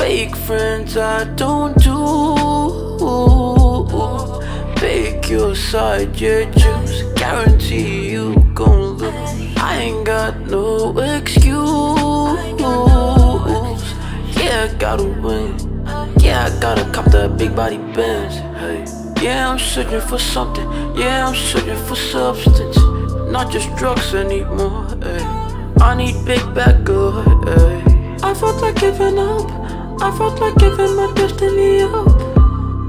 Fake friends I don't do. Pick your side, your juice. Guarantee you gon' lose. I ain't got no excuse. Yeah, I gotta win. Yeah, I gotta cop the big body Benz. Hey. Yeah, I'm searching for something. Yeah, I'm searching for substance. Not just drugs anymore. Hey. I need big back good. Hey. I felt like giving up. I felt like giving my destiny up.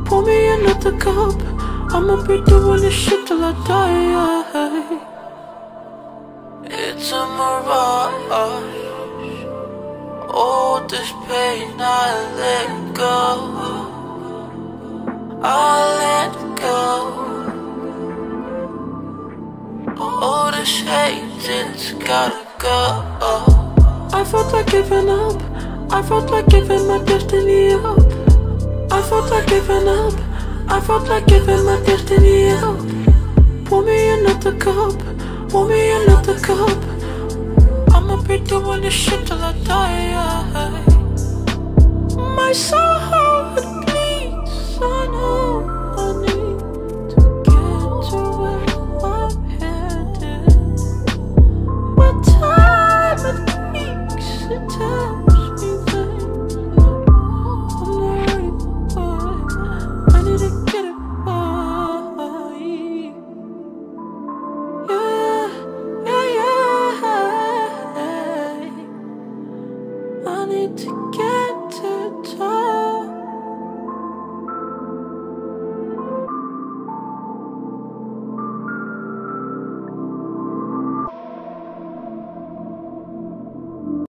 Pour me another cup. I'ma be doing this shit till I die. It's a mirage. All this pain, I let go. I let go. All this hate, it's gotta go. I felt like giving up. I felt like giving my destiny up. I felt like giving up. I felt like giving my destiny up. Pour me another cup. Pour me another cup. I'ma be doing this shit till I die. Soul. I need to get to talk.